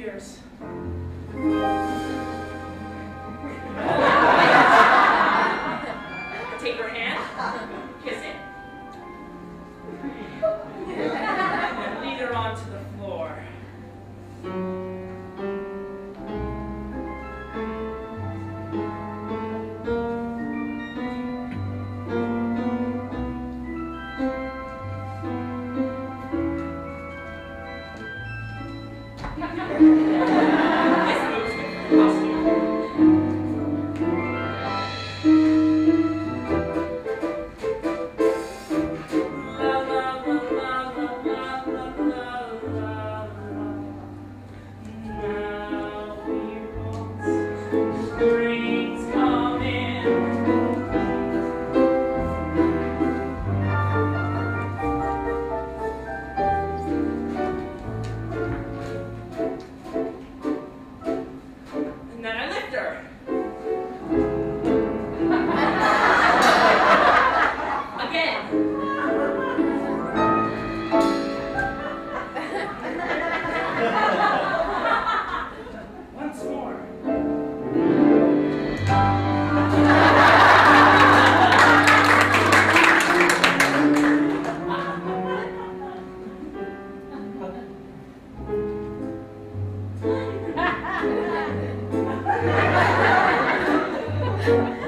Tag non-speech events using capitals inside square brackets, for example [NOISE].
years. Take her hand, kiss it. Lead her onto the floor. Yeah. [LAUGHS]